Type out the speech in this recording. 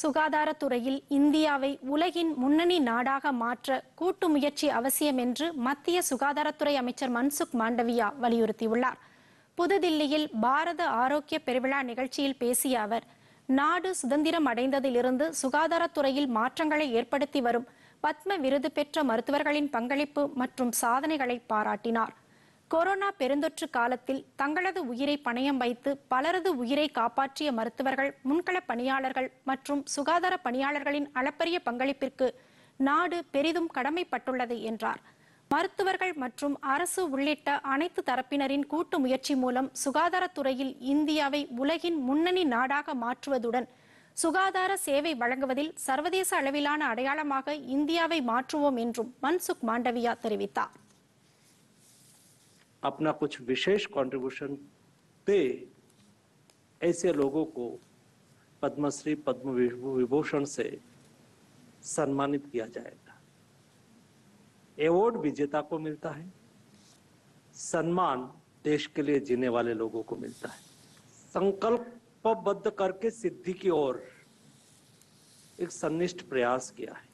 சுகாதாரத்துறையில் இந்தியாவை உலகின் முன்னணி நாடாக மாற்ற கூட்டு முயற்சி அவசியம் என்று மத்திய சுகாதாரத்துறை அமைச்சர் மன்சுக் மாண்டவியா வலியுறுத்தியுள்ளார். புதுதில்லியில் பாரத ஆரோக்கிய பெருவிழா நிகழ்ச்சியில் பேசிய அவர் நாடு சுதந்திரம் அடைந்ததிலிருந்து சுகாதாரத்துறையில் மாற்றங்களை ஏற்படுத்தி வரும் பத்ம விருது பெற்ற மருத்துவர்களின் பங்களிப்பு மற்றும் சாதனைகளை பாராட்டினார். கொரோனா பெருந்தொற்று காலத்தில் தங்களது உயிரை பணயம் வைத்து பலரது உயிரை காப்பாற்றிய மருத்துவர்கள் முன்களப் பணியாளர்கள் மற்றும் சுகாதார பணியாளர்களின் அளப்பரிய பங்களிப்பிற்கு நாடு பெரிதும் கடமைப்பட்டுள்ளது என்றார். மருத்துவர்கள் மற்றும் அரசு உள்ளிட்ட அனைத்து தரப்பினரின் கூட்டு முயற்சி மூலம் சுகாதாரத்துறையில் இந்தியாவை உலகின் முன்னணி நாடாக மாற்றுவதுடன் சுகாதார சேவை வழங்குவதில் சர்வதேச அளவிலான அடையாளமாக இந்தியாவை மாற்றுவோம் என்றும் மன்சுக் மாண்டவியா தெரிவித்தார். अपना कुछ विशेष कंट्रीब्यूशन दे ऐसे लोगों को पद्मश्री पद्म विभूषण से सम्मानित किया जाएगा। अवार्ड विजेता को मिलता है। सम्मान देश के लिए जीने वाले लोगों को मिलता है। संकल्पबद्ध करके सिद्धि की ओर एक सन्निष्ठ प्रयास किया है।